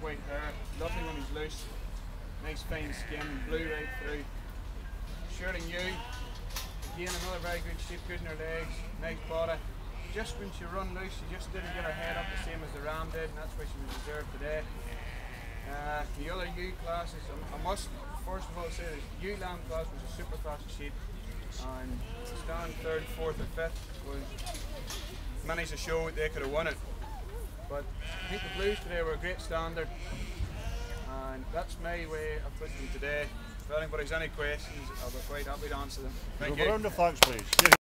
white hair, lovely when he's loose, nice fine skin, blue right through. shearling ewe, again another very good shape, good in her legs, nice body. Just when she run loose, she just didn't get her head up the same as the ram did, and that's why she was reserved today. Uh, the other ewe classes, I, must first of all say that ewe lamb class was a super class sheep, and stand third, fourth, or fifth was many's a show they could have won it. But I think the Blues today were a great standard, and that's my way of putting them today. If anybody's any questions, I'll be quite happy to answer them. Thank Give a you. round of thanks, please.